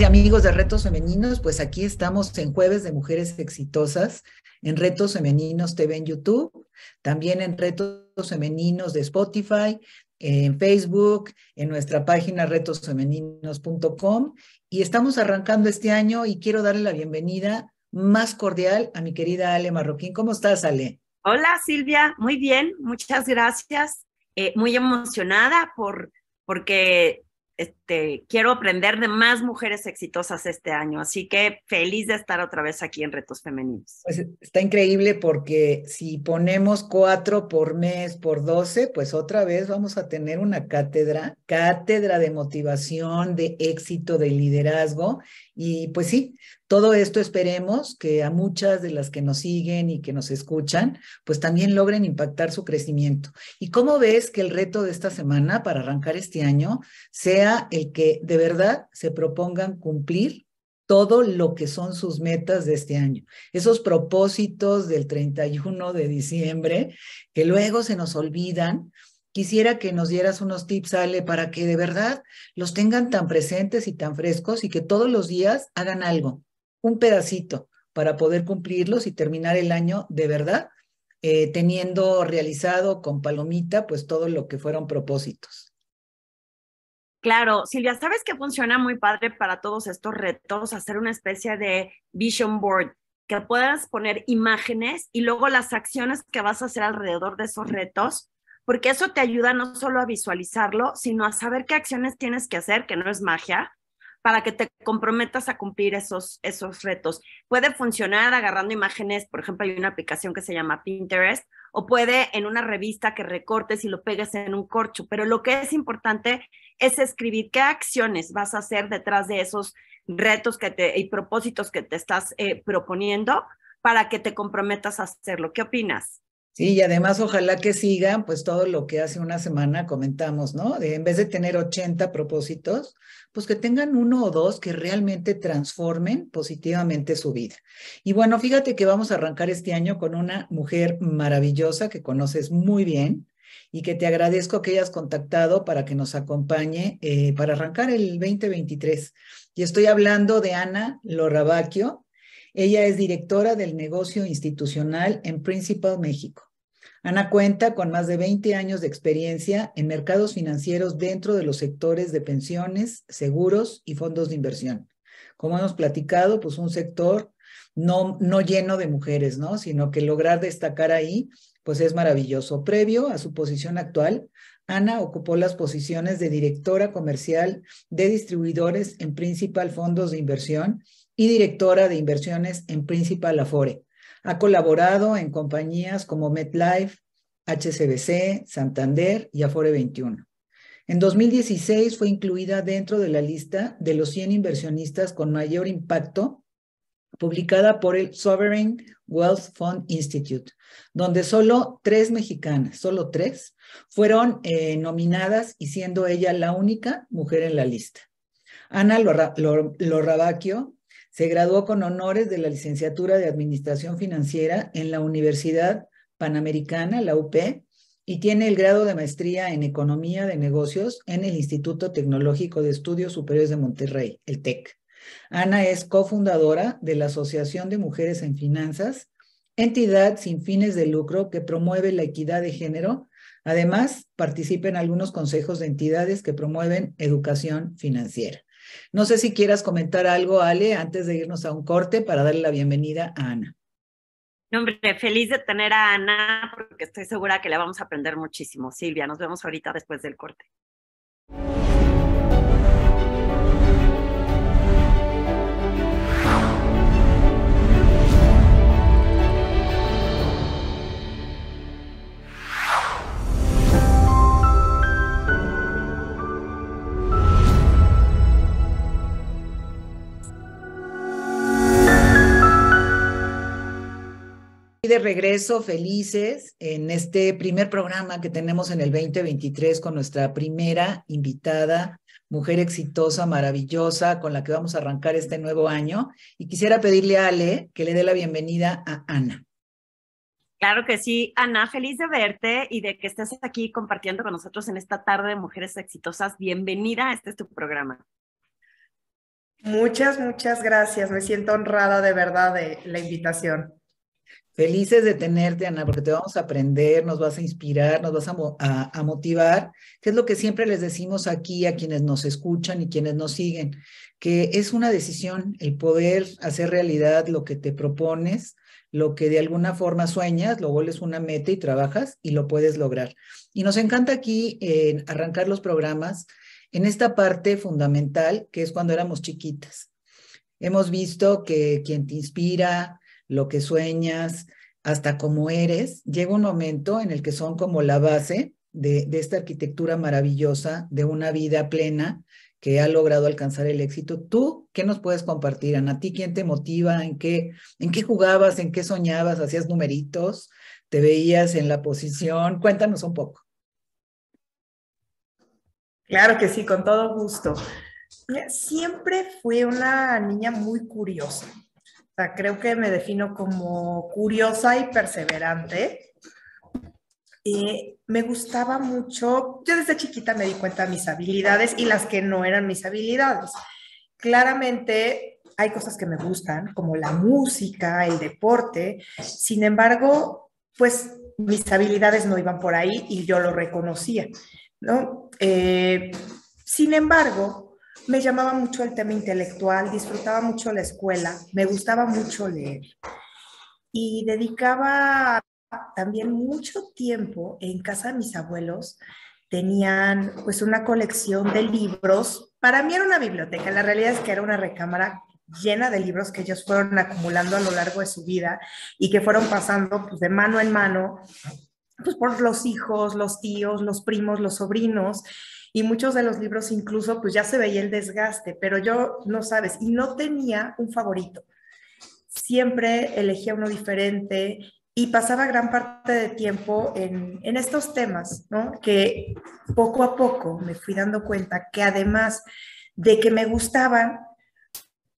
y amigos de Retos Femeninos, pues aquí estamos en Jueves de Mujeres Exitosas, en Retos Femeninos TV en YouTube, también en Retos Femeninos de Spotify, en Facebook, en nuestra página retosfemeninos.com y estamos arrancando este año y quiero darle la bienvenida más cordial a mi querida Ale Marroquín. ¿Cómo estás, Ale? Hola, Silvia. Muy bien, muchas gracias. Eh, muy emocionada por, porque este, quiero aprender de más mujeres exitosas este año, así que feliz de estar otra vez aquí en Retos Femeninos. Pues está increíble porque si ponemos cuatro por mes por doce, pues otra vez vamos a tener una cátedra, cátedra de motivación, de éxito, de liderazgo. Y pues sí, todo esto esperemos que a muchas de las que nos siguen y que nos escuchan, pues también logren impactar su crecimiento. ¿Y cómo ves que el reto de esta semana para arrancar este año sea el que de verdad se propongan cumplir todo lo que son sus metas de este año. Esos propósitos del 31 de diciembre que luego se nos olvidan. Quisiera que nos dieras unos tips, Ale, para que de verdad los tengan tan presentes y tan frescos y que todos los días hagan algo un pedacito para poder cumplirlos y terminar el año de verdad, eh, teniendo realizado con palomita pues todo lo que fueron propósitos. Claro, Silvia, ¿sabes que funciona muy padre para todos estos retos? Hacer una especie de vision board, que puedas poner imágenes y luego las acciones que vas a hacer alrededor de esos retos, porque eso te ayuda no solo a visualizarlo, sino a saber qué acciones tienes que hacer, que no es magia, para que te comprometas a cumplir esos, esos retos. Puede funcionar agarrando imágenes, por ejemplo, hay una aplicación que se llama Pinterest, o puede en una revista que recortes y lo pegues en un corcho, pero lo que es importante es escribir qué acciones vas a hacer detrás de esos retos que te, y propósitos que te estás eh, proponiendo para que te comprometas a hacerlo. ¿Qué opinas? Sí, y además ojalá que sigan pues todo lo que hace una semana comentamos, ¿no? De, en vez de tener 80 propósitos, pues que tengan uno o dos que realmente transformen positivamente su vida. Y bueno, fíjate que vamos a arrancar este año con una mujer maravillosa que conoces muy bien y que te agradezco que hayas contactado para que nos acompañe eh, para arrancar el 2023. Y estoy hablando de Ana Lorrabaquio. Ella es directora del negocio institucional en Principal México. Ana cuenta con más de 20 años de experiencia en mercados financieros dentro de los sectores de pensiones, seguros y fondos de inversión. Como hemos platicado, pues un sector no, no lleno de mujeres, ¿no? Sino que lograr destacar ahí, pues es maravilloso. Previo a su posición actual, Ana ocupó las posiciones de directora comercial de distribuidores en Principal Fondos de Inversión y directora de inversiones en Principal Afore. Ha colaborado en compañías como MetLife, HCBC, Santander y Afore 21. En 2016 fue incluida dentro de la lista de los 100 inversionistas con mayor impacto publicada por el Sovereign Wealth Fund Institute, donde solo tres mexicanas, solo tres, fueron eh, nominadas y siendo ella la única mujer en la lista. Ana Lorrabaquio se graduó con honores de la licenciatura de Administración Financiera en la Universidad Panamericana, la UP, y tiene el grado de maestría en Economía de Negocios en el Instituto Tecnológico de Estudios Superiores de Monterrey, el TEC. Ana es cofundadora de la Asociación de Mujeres en Finanzas, entidad sin fines de lucro que promueve la equidad de género. Además, participa en algunos consejos de entidades que promueven educación financiera. No sé si quieras comentar algo, Ale, antes de irnos a un corte para darle la bienvenida a Ana. hombre, feliz de tener a Ana porque estoy segura que le vamos a aprender muchísimo. Silvia, nos vemos ahorita después del corte. De regreso, felices, en este primer programa que tenemos en el 2023 con nuestra primera invitada, mujer exitosa, maravillosa, con la que vamos a arrancar este nuevo año. Y quisiera pedirle a Ale que le dé la bienvenida a Ana. Claro que sí, Ana, feliz de verte y de que estés aquí compartiendo con nosotros en esta tarde de Mujeres Exitosas. Bienvenida, este es tu programa. Muchas, muchas gracias. Me siento honrada de verdad de la invitación. Felices de tenerte, Ana, porque te vamos a aprender, nos vas a inspirar, nos vas a, motivar, que es lo que siempre les decimos aquí a quienes nos escuchan y quienes nos siguen, que es una decisión el poder hacer realidad lo que te propones, lo que de alguna forma sueñas, lo vuelves una meta y trabajas y lo puedes lograr. Y nos encanta aquí eh, arrancar los programas en esta parte fundamental que es cuando éramos chiquitas. Hemos visto que quien te inspira, lo que sueñas, hasta cómo eres, llega un momento en el que son como la base de, esta arquitectura maravillosa de una vida plena que ha logrado alcanzar el éxito. ¿Tú qué nos puedes compartir, Ana? ¿A ti quién te motiva? ¿En qué, ¿En qué jugabas? ¿En qué soñabas? ¿Hacías numeritos? ¿Te veías en la posición? Cuéntanos un poco. Claro que sí, con todo gusto. Siempre fui una niña muy curiosa. Creo que me defino como curiosa y perseverante eh, me gustaba mucho, yo desde chiquita me di cuenta de mis habilidades y las que no eran mis habilidades. Claramente hay cosas que me gustan, como la música, el deporte, sin embargo, pues mis habilidades no iban por ahí y yo lo reconocía, ¿no? Eh, sin embargo, me llamaba mucho el tema intelectual, disfrutaba mucho la escuela, me gustaba mucho leer. Y dedicaba también mucho tiempo en casa de mis abuelos. Tenían pues una colección de libros. Para mí era una biblioteca, la realidad es que era una recámara llena de libros que ellos fueron acumulando a lo largo de su vida y que fueron pasando pues, de mano en mano pues, por los hijos, los tíos, los primos, los sobrinos y muchos de los libros incluso pues ya se veía el desgaste, pero yo no sabes, y no tenía un favorito. Siempre elegía uno diferente y pasaba gran parte de tiempo en, en, estos temas, ¿no? Que poco a poco me fui dando cuenta que además de que me gustaban,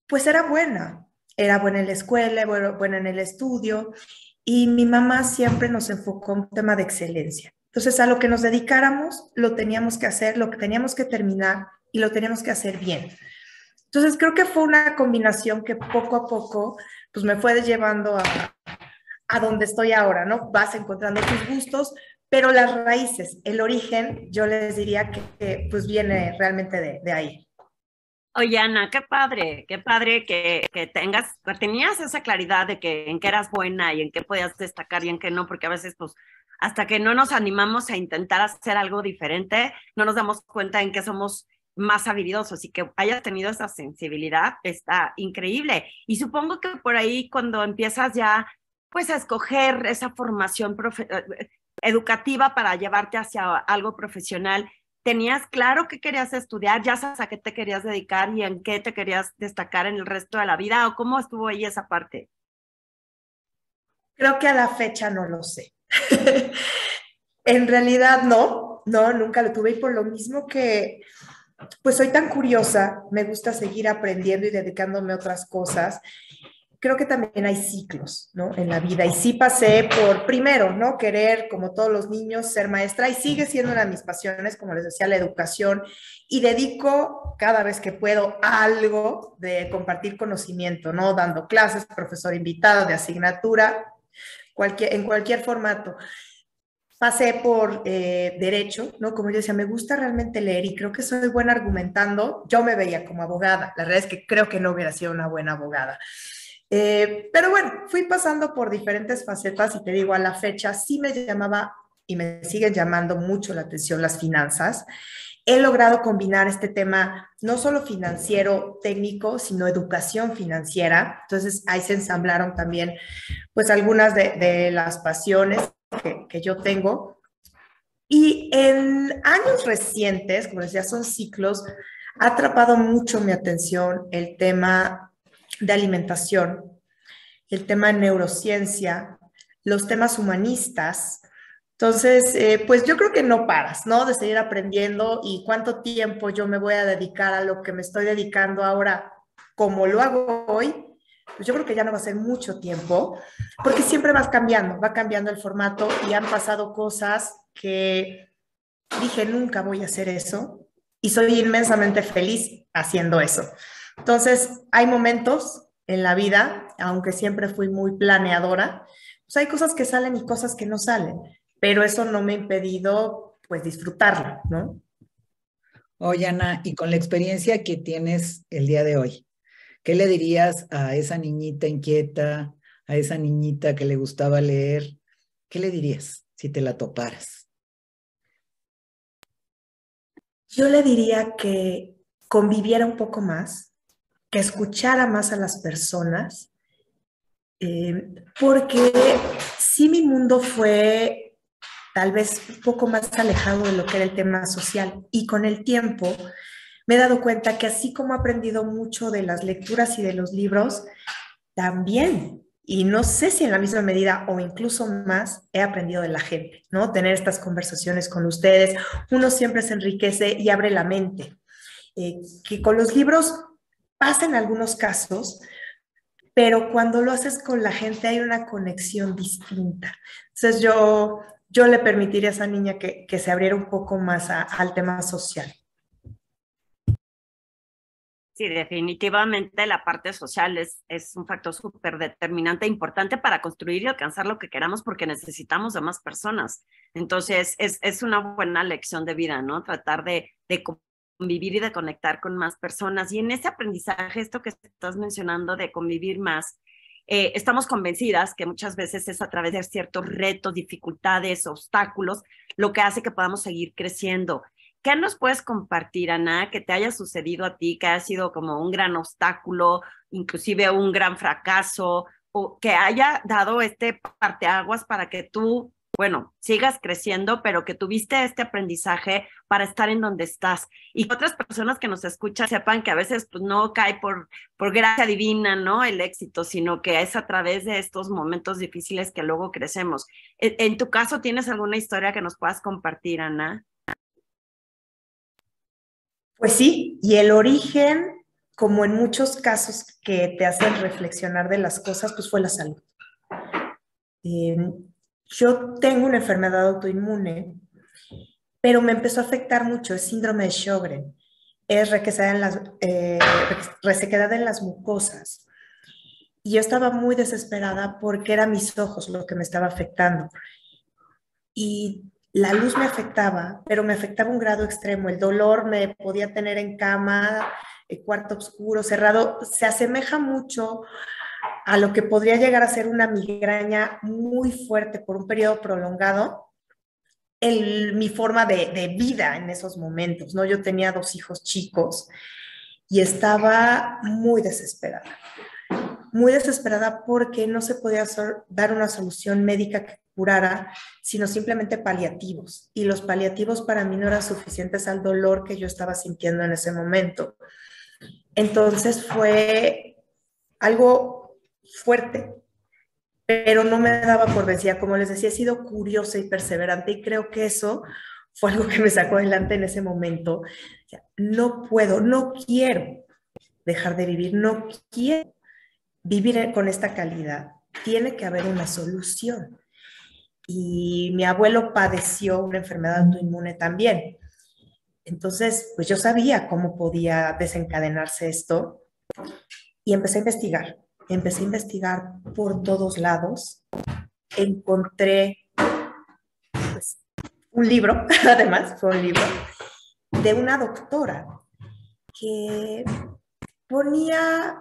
pues era buena. Era buena en la escuela, buena en el estudio y mi mamá siempre nos enfocó en un tema de excelencia. Entonces, a lo que nos dedicáramos, lo teníamos que hacer, lo que teníamos que terminar y lo teníamos que hacer bien. Entonces, creo que fue una combinación que poco a poco, pues me fue llevando a, a donde estoy ahora, ¿no? Vas encontrando tus gustos, pero las raíces, el origen, yo les diría que, pues viene realmente de, ahí. Oye, Ana, qué padre, qué padre que, que tengas, tenías esa claridad de que en qué eras buena y en qué podías destacar y en qué no, porque a veces, pues, hasta que no nos animamos a intentar hacer algo diferente, no nos damos cuenta en qué somos más habilidosos y que hayas tenido esa sensibilidad está increíble. Y supongo que por ahí cuando empiezas ya pues a escoger esa formación eh, educativa para llevarte hacia algo profesional. ¿Tenías claro qué querías estudiar? ¿Ya sabes a qué te querías dedicar y en qué te querías destacar en el resto de la vida? ¿O cómo estuvo ahí esa parte? Creo que a la fecha no lo sé. en realidad no, no, nunca lo tuve y por lo mismo que pues soy tan curiosa, me gusta seguir aprendiendo y dedicándome a otras cosas creo que también hay ciclos, ¿no? En la vida. Y sí pasé por, primero, ¿no? Querer, como todos los niños, ser maestra y sigue siendo una de mis pasiones, como les decía, la educación. Y dedico cada vez que puedo algo de compartir conocimiento, ¿no? Dando clases, profesor invitado de asignatura, en cualquier formato. Pasé por eh, derecho, ¿no? Como yo decía, me gusta realmente leer y creo que soy buena argumentando. Yo me veía como abogada. La verdad es que creo que no hubiera sido una buena abogada. Eh, pero bueno, fui pasando por diferentes facetas y te digo, a la fecha sí me llamaba y me siguen llamando mucho la atención las finanzas. He logrado combinar este tema no solo financiero, técnico, sino educación financiera. Entonces ahí se ensamblaron también pues algunas de, las pasiones que, que yo tengo. Y en años recientes, como decía, son ciclos, ha atrapado mucho mi atención el tema de alimentación, el tema de neurociencia, los temas humanistas. Entonces, eh, pues yo creo que no paras, ¿no? De seguir aprendiendo y cuánto tiempo yo me voy a dedicar a lo que me estoy dedicando ahora, como lo hago hoy, pues yo creo que ya no va a ser mucho tiempo, porque siempre vas cambiando, va cambiando el formato y han pasado cosas que dije, nunca voy a hacer eso y soy inmensamente feliz haciendo eso. Entonces, hay momentos en la vida, aunque siempre fui muy planeadora, pues hay cosas que salen y cosas que no salen, pero eso no me ha impedido pues disfrutarlo, ¿no? Oye, Ana, y con la experiencia que tienes el día de hoy, ¿qué le dirías a esa niñita inquieta, a esa niñita que le gustaba leer? ¿Qué le dirías si te la toparas? Yo le diría que conviviera un poco más, que escuchara más a las personas, eh, porque sí mi mundo fue tal vez un poco más alejado de lo que era el tema social y con el tiempo me he dado cuenta que así como he aprendido mucho de las lecturas y de los libros, también y no sé si en la misma medida o incluso más he aprendido de la gente, ¿no? Tener estas conversaciones con ustedes, uno siempre se enriquece y abre la mente. Eh, que con los libros pasa en algunos casos, pero cuando lo haces con la gente hay una conexión distinta. Entonces yo, yo le permitiría a esa niña que, que se abriera un poco más al tema social. Sí, definitivamente la parte social es, es un factor súper determinante, e importante para construir y alcanzar lo que queramos porque necesitamos de más personas. Entonces, es, es una buena lección de vida, ¿no? Tratar de, de convivir y de conectar con más personas. Y en ese aprendizaje, esto que estás mencionando de convivir más, eh, estamos convencidas que muchas veces es a través de ciertos retos, dificultades, obstáculos, lo que hace que podamos seguir creciendo. ¿Qué nos puedes compartir, Ana, que te haya sucedido a ti, que haya sido como un gran obstáculo, inclusive un gran fracaso, o que haya dado este parteaguas para que tú, bueno, sigas creciendo, pero que tuviste este aprendizaje para estar en donde estás? Y que otras personas que nos escuchan sepan que a veces pues, no cae por, por gracia divina, ¿no? El éxito, sino que es a través de estos momentos difíciles que luego crecemos. En, en tu caso, ¿tienes alguna historia que nos puedas compartir, Ana? Pues sí, y el origen, como en muchos casos que te hacen reflexionar de las cosas, pues fue la salud. Em, yo tengo una enfermedad autoinmune, pero me empezó a afectar mucho, el síndrome de Sjögren, es resequedad en las, eh, resequedad en las mucosas. Y yo estaba muy desesperada porque eran mis ojos lo que me estaba afectando. Y la luz me afectaba, pero me afectaba un grado extremo. El dolor me podía tener en cama, el cuarto oscuro, cerrado. Se asemeja mucho a lo que podría llegar a ser una migraña muy fuerte por un periodo prolongado. El, mi forma de, de vida en esos momentos, ¿no? Yo tenía dos hijos chicos y estaba muy desesperada muy desesperada porque no se podía dar una solución médica que curara, sino simplemente paliativos. Y los paliativos para mí no eran suficientes al dolor que yo estaba sintiendo en ese momento. Entonces fue algo fuerte, pero no me daba por vencida. Como les decía, he sido curiosa y perseverante y creo que eso fue algo que me sacó adelante en ese momento. No puedo, no quiero dejar de vivir, no quiero vivir con esta calidad. Tiene que haber una solución y mi abuelo padeció una enfermedad autoinmune también. Entonces, pues yo sabía cómo podía desencadenarse esto y empecé a investigar. Empecé a investigar por todos lados. Encontré pues, un libro, además, fue un libro, de una doctora que ponía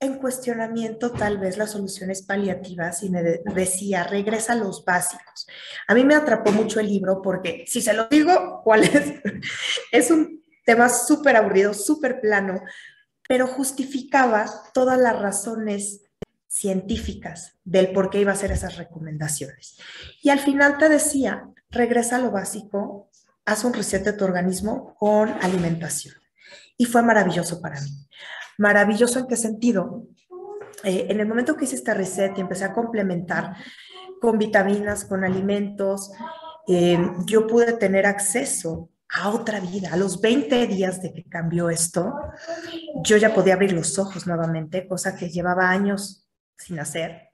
en cuestionamiento tal vez las soluciones paliativas y me decía, regresa a los básicos. A mí me atrapó mucho el libro porque, si se lo digo, ¿cuál es? es un tema súper aburrido, súper plano, pero justificaba todas las razones científicas del por qué iba a hacer esas recomendaciones. Y al final te decía, regresa a lo básico, haz un reset de tu organismo con alimentación. Y fue maravilloso para mí. Maravilloso en qué sentido. Eh, en el momento que hice esta receta y empecé a complementar con vitaminas, con alimentos, eh, yo pude tener acceso a otra vida. A los 20 días de que cambió esto, yo ya podía abrir los ojos nuevamente, cosa que llevaba años sin hacer.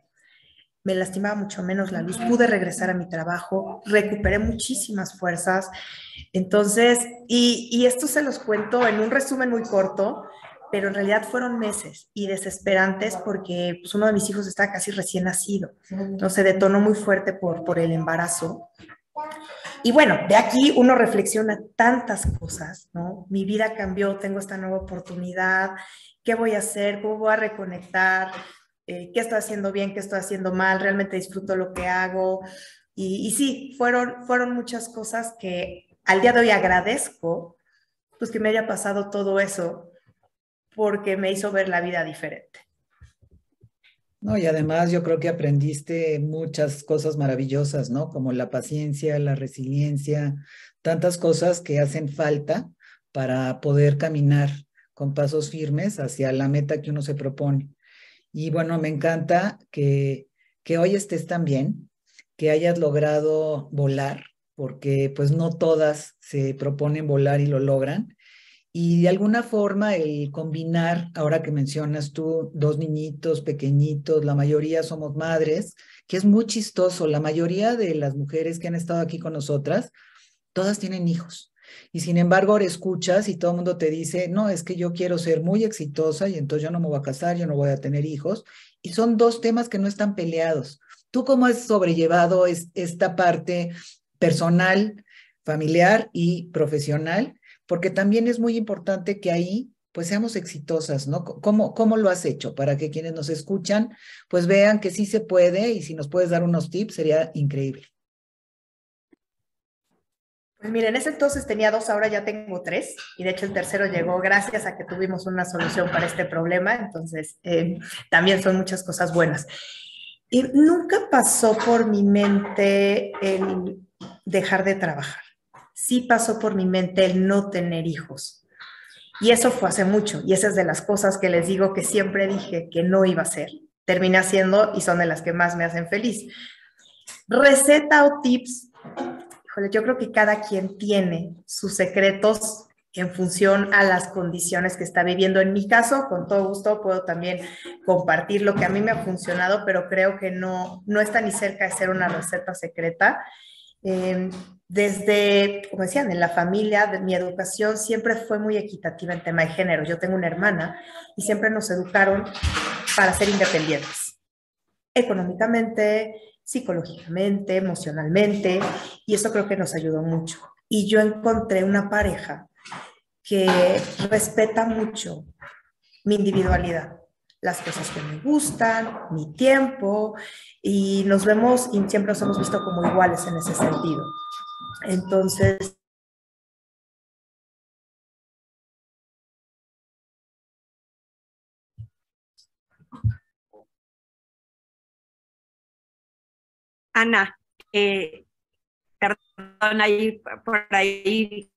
Me lastimaba mucho menos la luz, pude regresar a mi trabajo, recuperé muchísimas fuerzas. Entonces, y, y esto se los cuento en un resumen muy corto, pero en realidad fueron meses y desesperantes porque pues, uno de mis hijos está casi recién nacido, entonces detonó muy fuerte por, por el embarazo. Y bueno, de aquí uno reflexiona tantas cosas, ¿no? Mi vida cambió, tengo esta nueva oportunidad, ¿qué voy a hacer? ¿Cómo voy a reconectar? Eh, ¿Qué estoy haciendo bien? ¿Qué estoy haciendo mal? ¿Realmente disfruto lo que hago? Y, y sí, fueron, fueron muchas cosas que al día de hoy agradezco, pues que me haya pasado todo eso, porque me hizo ver la vida diferente. No, y además yo creo que aprendiste muchas cosas maravillosas, ¿no? Como la paciencia, la resiliencia, tantas cosas que hacen falta para poder caminar con pasos firmes hacia la meta que uno se propone. Y bueno, me encanta que, que hoy estés tan bien, que hayas logrado volar, porque pues no todas se proponen volar y lo logran. Y de alguna forma el combinar, ahora que mencionas tú, dos niñitos pequeñitos, la mayoría somos madres, que es muy chistoso, la mayoría de las mujeres que han estado aquí con nosotras, todas tienen hijos. Y sin embargo, ahora escuchas y todo el mundo te dice, no, es que yo quiero ser muy exitosa y entonces yo no me voy a casar, yo no voy a tener hijos. Y son dos temas que no están peleados. ¿Tú cómo has sobrellevado esta parte personal, familiar y profesional? Porque también es muy importante que ahí pues seamos exitosas, ¿no? ¿Cómo, ¿Cómo lo has hecho? Para que quienes nos escuchan pues vean que sí se puede y si nos puedes dar unos tips sería increíble. Pues miren, en ese entonces tenía dos, ahora ya tengo tres y de hecho el tercero llegó gracias a que tuvimos una solución para este problema, entonces eh, también son muchas cosas buenas. Y nunca pasó por mi mente el dejar de trabajar sí pasó por mi mente el no tener hijos. Y eso fue hace mucho. Y esa es de las cosas que les digo que siempre dije que no iba a ser. Terminé haciendo y son de las que más me hacen feliz. Receta o tips. Híjole, yo creo que cada quien tiene sus secretos en función a las condiciones que está viviendo. En mi caso, con todo gusto, puedo también compartir lo que a mí me ha funcionado, pero creo que no, no está ni cerca de ser una receta secreta. Eh, desde, como decían, en la familia, mi educación siempre fue muy equitativa en tema de género. Yo tengo una hermana y siempre nos educaron para ser independientes, económicamente, psicológicamente, emocionalmente, y eso creo que nos ayudó mucho. Y yo encontré una pareja que respeta mucho mi individualidad, las cosas que me gustan, mi tiempo, y nos vemos y siempre nos hemos visto como iguales en ese sentido. Entonces, Ana, eh, perdón, ahí, por ahí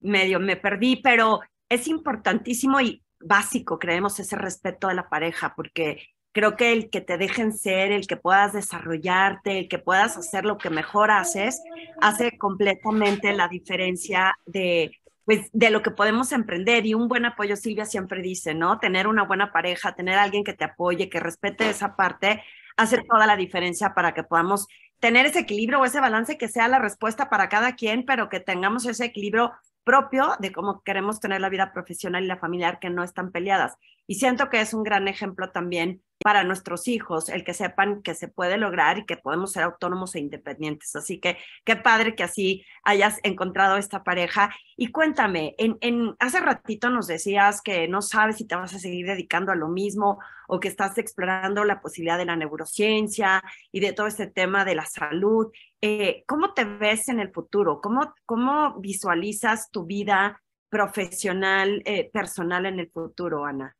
medio me perdí, pero es importantísimo y básico, creemos, ese respeto de la pareja, porque creo que el que te dejen ser, el que puedas desarrollarte, el que puedas hacer lo que mejor haces, hace completamente la diferencia de, pues, de lo que podemos emprender. Y un buen apoyo, Silvia siempre dice, ¿no? Tener una buena pareja, tener alguien que te apoye, que respete esa parte, hace toda la diferencia para que podamos tener ese equilibrio o ese balance que sea la respuesta para cada quien, pero que tengamos ese equilibrio propio de cómo queremos tener la vida profesional y la familiar que no están peleadas. Y siento que es un gran ejemplo también para nuestros hijos, el que sepan que se puede lograr y que podemos ser autónomos e independientes. Así que qué padre que así hayas encontrado esta pareja. Y cuéntame, en, en, hace ratito nos decías que no sabes si te vas a seguir dedicando a lo mismo o que estás explorando la posibilidad de la neurociencia y de todo este tema de la salud. Eh, ¿Cómo te ves en el futuro? ¿Cómo, cómo visualizas tu vida profesional, eh, personal en el futuro, Ana?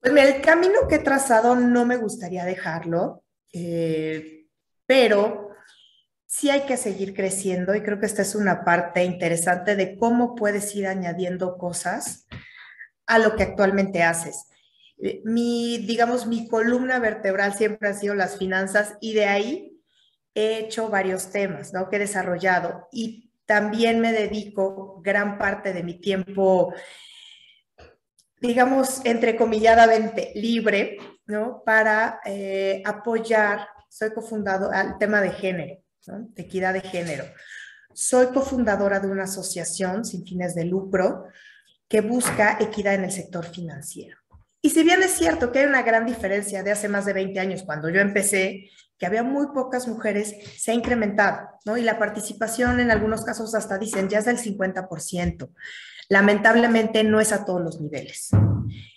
Pues el camino que he trazado no me gustaría dejarlo, eh, pero sí hay que seguir creciendo y creo que esta es una parte interesante de cómo puedes ir añadiendo cosas a lo que actualmente haces. Eh, mi, digamos, mi columna vertebral siempre ha sido las finanzas y de ahí he hecho varios temas, ¿no? Que he desarrollado y también me dedico gran parte de mi tiempo digamos, entrecomilladamente libre, ¿no? Para eh, apoyar, soy cofundador al tema de género, ¿no? de equidad de género. Soy cofundadora de una asociación sin fines de lucro que busca equidad en el sector financiero. Y si bien es cierto que hay una gran diferencia de hace más de 20 años, cuando yo empecé, que había muy pocas mujeres, se ha incrementado, ¿no? Y la participación en algunos casos hasta dicen ya es del 50%. Lamentablemente no es a todos los niveles.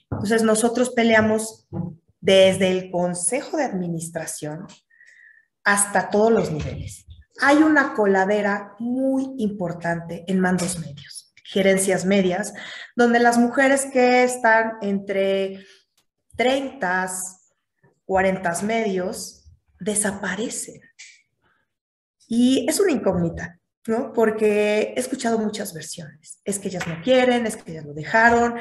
Entonces nosotros peleamos desde el Consejo de Administración hasta todos los niveles. Hay una coladera muy importante en mandos medios, gerencias medias, donde las mujeres que están entre 30, 40 medios desaparecen. Y es una incógnita, ¿no? Porque he escuchado muchas versiones. Es que ellas no quieren, es que ellas lo dejaron.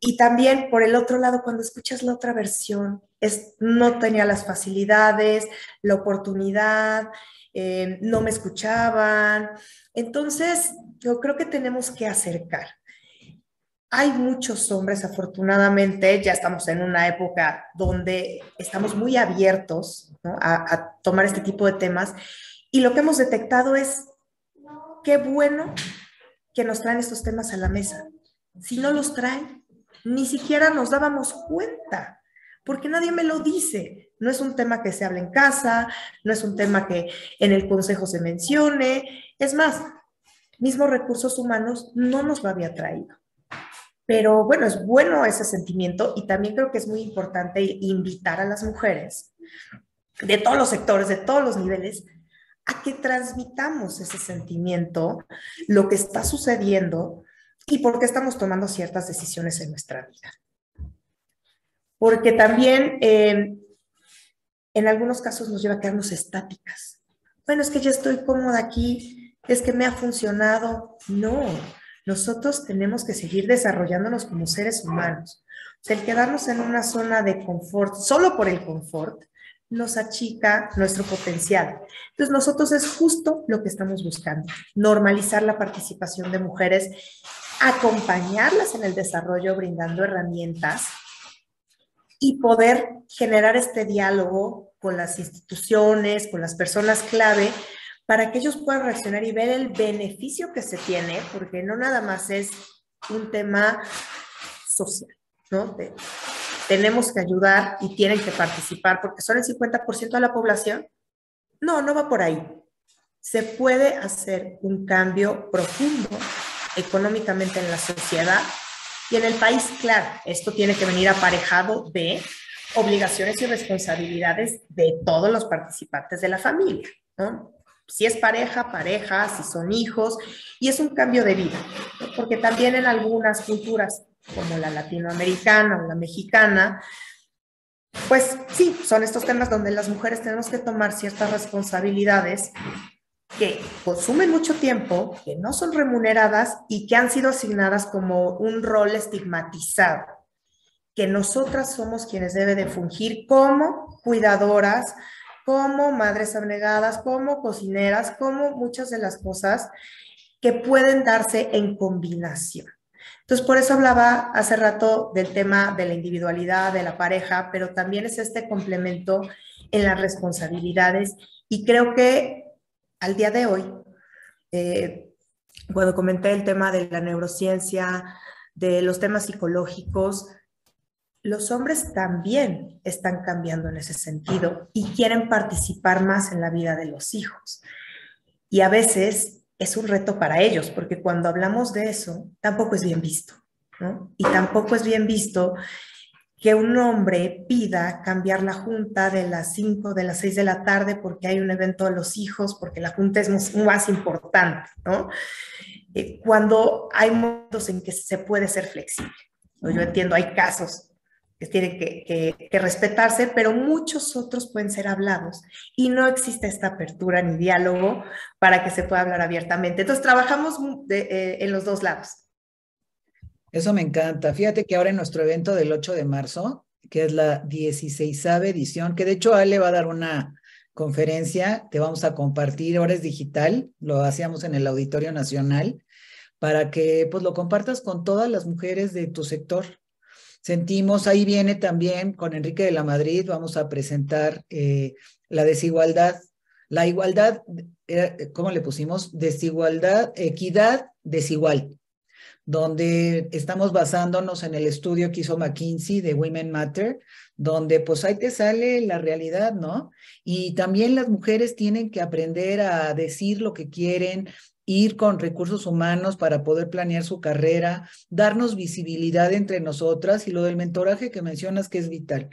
Y también por el otro lado, cuando escuchas la otra versión, es no tenía las facilidades, la oportunidad, eh, no me escuchaban. Entonces, yo creo que tenemos que acercar. Hay muchos hombres, afortunadamente, ya estamos en una época donde estamos muy abiertos a, a tomar este tipo de temas y lo que hemos detectado es, qué bueno que nos traen estos temas a la mesa. Si no los traen, ni siquiera nos dábamos cuenta, porque nadie me lo dice. No es un tema que se hable en casa, no es un tema que en el consejo se mencione. Es más, mismos recursos humanos no nos lo había traído. Pero bueno, es bueno ese sentimiento y también creo que es muy importante invitar a las mujeres de todos los sectores, de todos los niveles, a que transmitamos ese sentimiento, lo que está sucediendo y por qué estamos tomando ciertas decisiones en nuestra vida. Porque también eh, en algunos casos nos lleva a quedarnos estáticas. Bueno, es que ya estoy cómoda aquí, es que me ha funcionado. No, nosotros tenemos que seguir desarrollándonos como seres humanos. O sea, el quedarnos en una zona de confort, solo por el confort, nos achica nuestro potencial. Entonces, nosotros es justo lo que estamos buscando, normalizar la participación de mujeres, acompañarlas en el desarrollo brindando herramientas y poder generar este diálogo con las instituciones, con las personas clave, para que ellos puedan reaccionar y ver el beneficio que se tiene, porque no nada más es un tema social, ¿no? Tenemos que ayudar y tienen que participar porque son el 50% de la población. No, no va por ahí. Se puede hacer un cambio profundo económicamente en la sociedad y en el país, claro, esto tiene que venir aparejado de obligaciones y responsabilidades de todos los participantes de la familia, ¿no? Si es pareja, pareja, si son hijos, y es un cambio de vida, porque también en algunas culturas como la latinoamericana o la mexicana, pues sí, son estos temas donde las mujeres tenemos que tomar ciertas responsabilidades que consumen mucho tiempo, que no son remuneradas y que han sido asignadas como un rol estigmatizado, que nosotras somos quienes deben de fungir como cuidadoras, como madres abnegadas, como cocineras, como muchas de las cosas que pueden darse en combinación. Entonces, por eso hablaba hace rato del tema de la individualidad, de la pareja, pero también es este complemento en las responsabilidades. Y creo que al día de hoy, eh, cuando comenté el tema de la neurociencia, de los temas psicológicos, los hombres también están cambiando en ese sentido y quieren participar más en la vida de los hijos. Y a veces es un reto para ellos, porque cuando hablamos de eso, tampoco es bien visto, ¿no? Y tampoco es bien visto que un hombre pida cambiar la junta de las 5, de las 6 de la tarde porque hay un evento de los hijos, porque la junta es más importante, ¿no? Eh, cuando hay momentos en que se puede ser flexible. Yo entiendo, hay casos que tienen que, respetarse, pero muchos otros pueden ser hablados y no existe esta apertura ni diálogo para que se pueda hablar abiertamente. Entonces, trabajamos eh, en los dos lados. Eso me encanta. Fíjate que ahora en nuestro evento del 8 de marzo, que es la 16 edición, que de hecho Ale va a dar una conferencia, te vamos a compartir, ahora es digital, lo hacíamos en el Auditorio Nacional, para que pues lo compartas con todas las mujeres de tu sector, sentimos, ahí viene también con Enrique de la Madrid, vamos a presentar eh, la desigualdad, la igualdad, ¿cómo le pusimos? Desigualdad, equidad desigual. donde estamos basándonos en el estudio que hizo McKinsey de Women Matter, donde pues ahí te sale la realidad, ¿no? Y también las mujeres tienen que aprender a decir lo que quieren, ir con recursos humanos para poder planear su carrera, darnos visibilidad entre nosotras y lo del mentoraje que mencionas que es vital.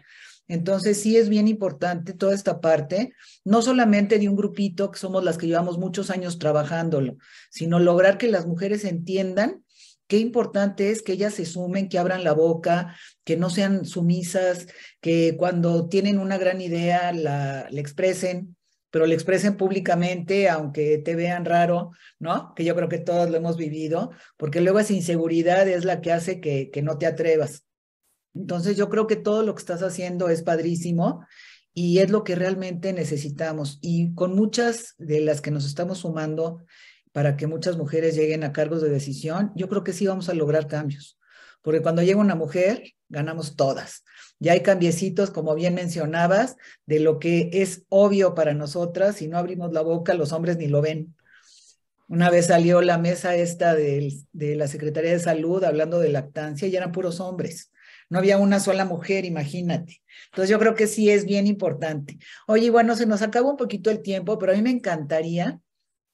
Entonces sí es bien importante toda esta parte, no solamente de un grupito que somos las que llevamos muchos años trabajándolo, sino lograr que las mujeres entiendan qué importante es que ellas se sumen, que abran la boca, que no sean sumisas, que cuando tienen una gran idea la, la expresen, pero la expresen públicamente, aunque te vean raro, ¿no? Que yo creo que todos lo hemos vivido, porque luego esa inseguridad es la que hace que, que no te atrevas. Entonces yo creo que todo lo que estás haciendo es padrísimo y es lo que realmente necesitamos. Y con muchas de las que nos estamos sumando para que muchas mujeres lleguen a cargos de decisión, yo creo que sí vamos a lograr cambios. Porque cuando llega una mujer, ganamos todas. Ya hay cambiecitos, como bien mencionabas, de lo que es obvio para nosotras. Si no abrimos la boca, los hombres ni lo ven. Una vez salió la mesa esta de, de la Secretaría de Salud hablando de lactancia y eran puros hombres. No había una sola mujer, imagínate. Entonces yo creo que sí es bien importante. Oye, bueno, se nos acabó un poquito el tiempo, pero a mí me encantaría,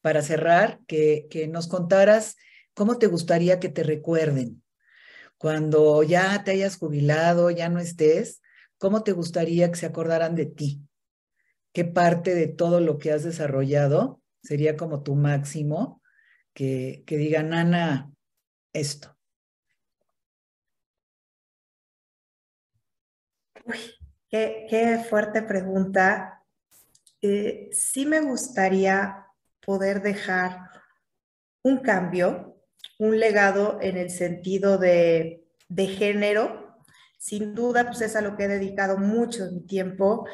para cerrar, que, que nos contaras cómo te gustaría que te recuerden. Cuando ya te hayas jubilado, ya no estés, ¿cómo te gustaría que se acordaran de ti? ¿Qué parte de todo lo que has desarrollado sería como tu máximo? Que, que digan, Ana, esto. Uy, qué, fuerte pregunta. Eh, sí me gustaría poder dejar un cambio, un legado en el sentido de, género. Sin duda, pues es a lo que he dedicado mucho de mi tiempo.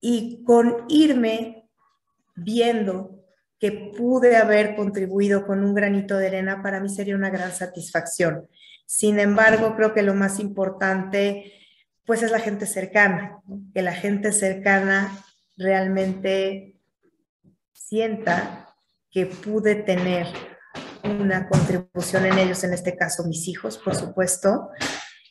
Y con irme viendo que pude haber contribuido con un granito de arena, para mí sería una gran satisfacción. Sin embargo, creo que lo más importante pues es la gente cercana, que la gente cercana realmente sienta que pude tener una contribución en ellos, en este caso mis hijos, por supuesto,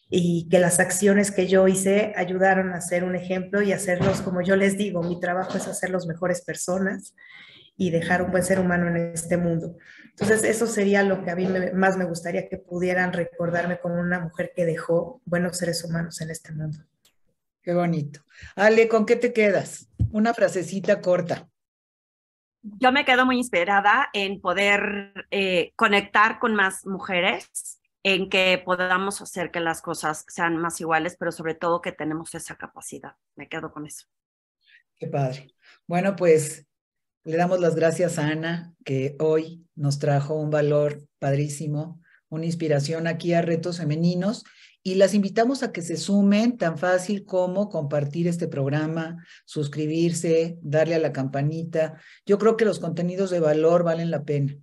y que las acciones que yo hice ayudaron a ser un ejemplo y hacerlos, como yo les digo, mi trabajo es hacerlos mejores personas y dejar un buen ser humano en este mundo. Entonces, eso sería lo que a mí más me gustaría que pudieran recordarme como una mujer que dejó buenos seres humanos en este mundo. Qué bonito. Ale, ¿con qué te quedas? Una frasecita corta. Yo me quedo muy inspirada en poder eh, conectar con más mujeres, en que podamos hacer que las cosas sean más iguales, pero sobre todo que tenemos esa capacidad. Me quedo con eso. Qué padre. Bueno, pues le damos las gracias a Ana, que hoy nos trajo un valor padrísimo, una inspiración aquí a Retos Femeninos y las invitamos a que se sumen tan fácil como compartir este programa, suscribirse, darle a la campanita. Yo creo que los contenidos de valor valen la pena.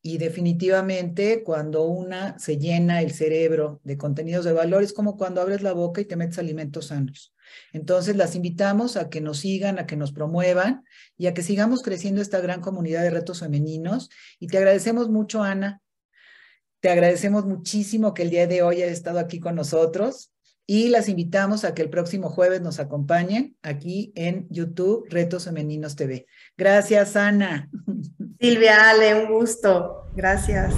Y definitivamente cuando una se llena el cerebro de contenidos de valor es como cuando abres la boca y te metes alimentos sanos. Entonces, las invitamos a que nos sigan, a que nos promuevan y a que sigamos creciendo esta gran comunidad de retos femeninos. Y te agradecemos mucho, Ana. Te agradecemos muchísimo que el día de hoy hayas estado aquí con nosotros y las invitamos a que el próximo jueves nos acompañen aquí en YouTube Retos Femeninos TV. Gracias, Ana. Silvia, Ale, un gusto. Gracias.